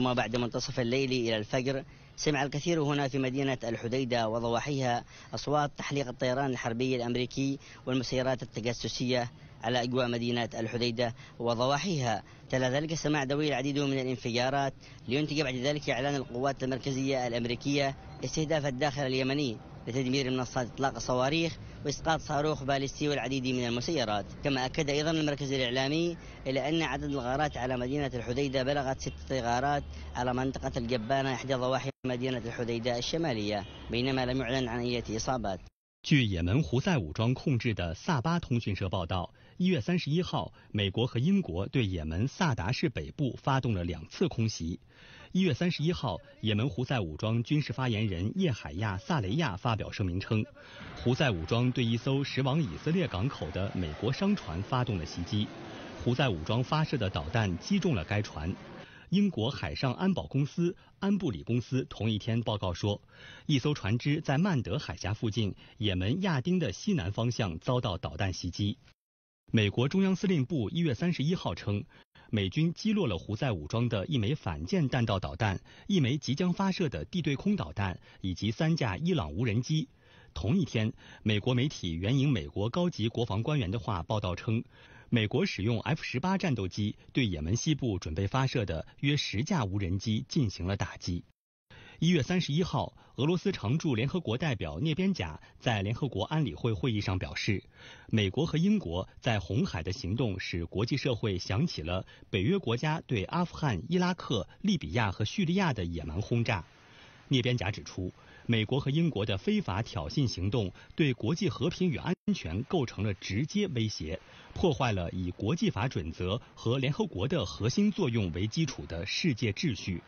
ثم بعد منتصف الليل إلى الفجر سمع الكثير هنا في مدينة الحديدة وضواحيها أصوات تحليق الطيران الحربي الأمريكي والمسيرات التجسسية على أجواء مدينة الحديدة وضواحيها. تلا ذلك سماع دوي العديد من الانفجارات لينتج بعد ذلك إعلان القوات المركزية الأمريكية استهداف الداخل اليمني. لتدمير منصات إطلاق الصواريخ وإسقاط صاروخ باليستي والعديد من المسيرات. كما أكد أيضا المركز الإعلامي إلى أن عدد الغارات على مدينة الحديدة بلغت ست غارات على منطقة الجبانة إحدى ضواحي مدينة الحديدة الشمالية بينما لم يعلن عن أي إصابات 据也门胡塞武装控制的萨巴通讯社报道，一月三十一号，美国和英国对也门萨达市北部发动了两次空袭。一月三十一号，也门胡塞武装军事发言人叶海亚·萨雷亚发表声明称，胡塞武装对一艘驶往以色列港口的美国商船发动了袭击，胡塞武装发射的导弹击中了该船。英国海上安保公司安布里公司同一天报告说，一艘船只在曼德海峡附近也门亚丁的西南方向遭到导弹袭击。美国中央司令部一月三十一号称。美军击落了胡塞武装的一枚反舰弹道导弹、一枚即将发射的地对空导弹以及三架伊朗无人机。同一天，美国媒体援引美国高级国防官员的话报道称，美国使用 F 十八战斗机对也门西部准备发射的约十架无人机进行了打击。一月三十一号，俄罗斯常驻联合国代表聂边贾在联合国安理会会议上表示，美国和英国在红海的行动使国际社会想起了北约国家对阿富汗、伊拉克、利比亚和叙利亚的野蛮轰炸。聂边贾指出，美国和英国的非法挑衅行动对国际和平与安全构成了直接威胁，破坏了以国际法准则和联合国的核心作用为基础的世界秩序。